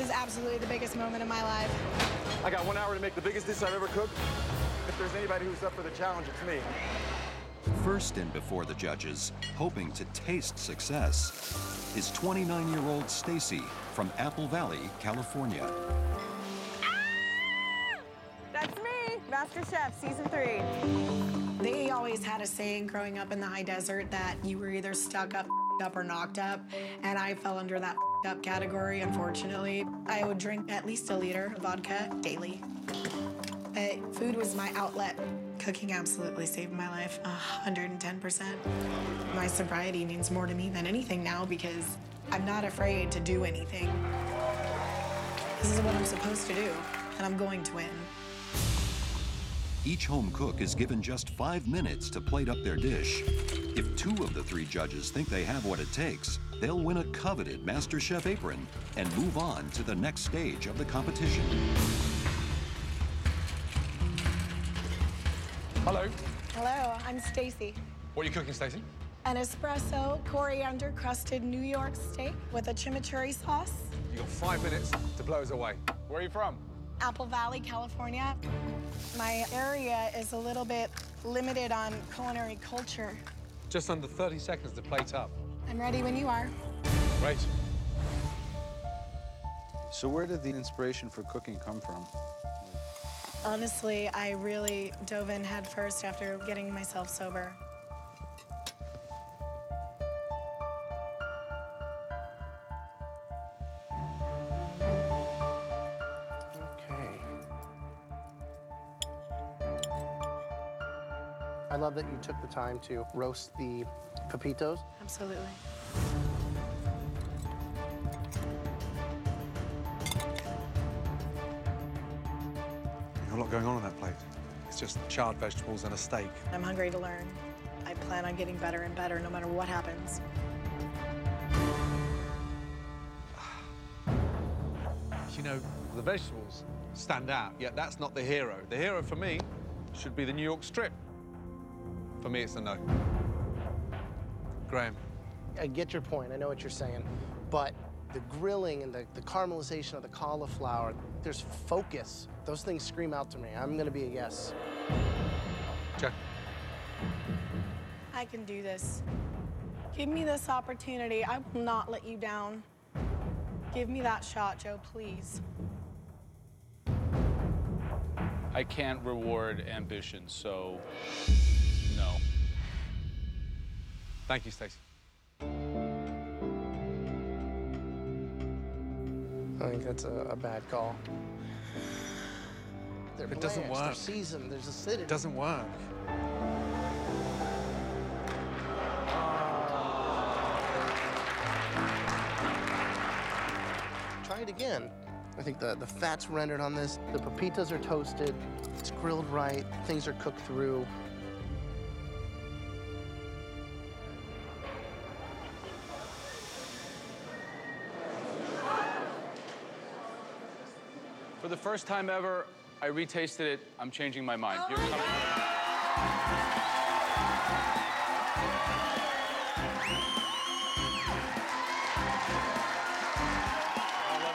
is absolutely the biggest moment of my life. I got one hour to make the biggest dish I've ever cooked. If there's anybody who's up for the challenge, it's me. First in before the judges, hoping to taste success, is 29-year-old Stacey from Apple Valley, California. Ah! That's me, Master Chef, season three. They always had a saying growing up in the high desert that you were either stuck up, up or knocked up, and I fell under that up category, unfortunately. I would drink at least a liter of vodka daily. But food was my outlet. Cooking absolutely saved my life, 110%. My sobriety means more to me than anything now because I'm not afraid to do anything. This is what I'm supposed to do, and I'm going to win. Each home cook is given just five minutes to plate up their dish. If two of the three judges think they have what it takes, they'll win a coveted MasterChef apron and move on to the next stage of the competition. Hello. Hello, I'm Stacey. What are you cooking, Stacey? An espresso coriander crusted New York steak with a chimichurri sauce. You got five minutes to blow us away. Where are you from? Apple Valley, California. My area is a little bit limited on culinary culture. Just under 30 seconds to plate up. I'm ready when you are. Right. So where did the inspiration for cooking come from? Honestly, I really dove in head first after getting myself sober. I love that you took the time to roast the pepitas. Absolutely. There's a lot going on on that plate. It's just charred vegetables and a steak. I'm hungry to learn. I plan on getting better and better no matter what happens. You know, the vegetables stand out, yet that's not the hero. The hero for me should be the New York strip. For me, it's a no. Graham, I get your point. I know what you're saying. But the grilling and the, the caramelization of the cauliflower, there's focus. Those things scream out to me. I'm going to be a yes. Jack. I can do this. Give me this opportunity. I will not let you down. Give me that shot, Joe, please. I can't reward ambition, so no. Thank you, Stacey. I think that's a, a bad call. They're It doesn't blanched, They're work. seasoned. There's acidity. It doesn't work. Try it again. I think the, the fat's rendered on this. The pepitas are toasted. It's grilled right. Things are cooked through. For the first time ever, I retasted it. I'm changing my mind. Oh, let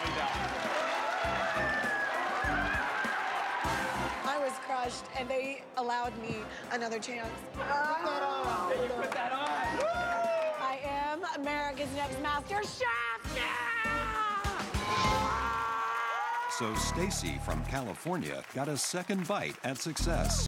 me down. I was crushed, and they allowed me another chance. You put that on. I am America's Next Master Chef! So Stacey from California got a second bite at success.